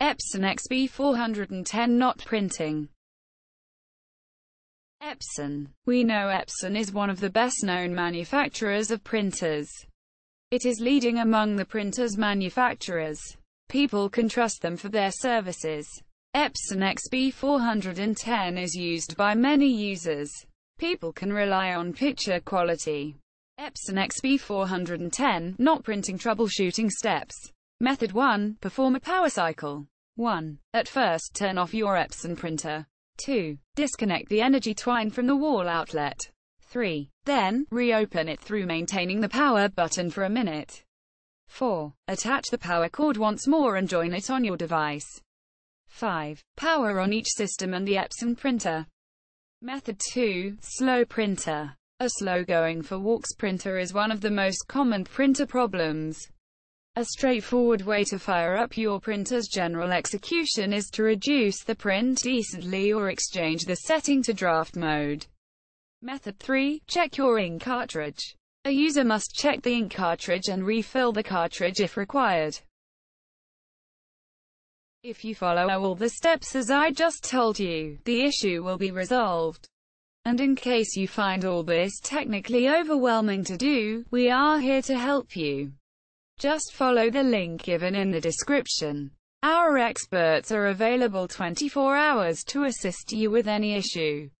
Epson XP410 not printing. Epson. We know Epson is one of the best-known manufacturers of printers. It is leading among the printers manufacturers. People can trust them for their services. Epson XP410 is used by many users. People can rely on picture quality. Epson XP410, not printing troubleshooting steps. Method 1. Perform a power cycle. 1. At first turn off your Epson printer. 2. Disconnect the energy twine from the wall outlet. 3. Then, reopen it through maintaining the power button for a minute. 4. Attach the power cord once more and join it on your device. 5. Power on each system and the Epson printer. Method 2. Slow printer. A slow-going for walks printer is one of the most common printer problems. A straightforward way to fire up your printer's general execution is to reduce the print decently or exchange the setting to draft mode. Method 3. Check your ink cartridge. A user must check the ink cartridge and refill the cartridge if required. If you follow all the steps as I just told you, the issue will be resolved. And in case you find all this technically overwhelming to do, we are here to help you. Just follow the link given in the description. Our experts are available 24 hours to assist you with any issue.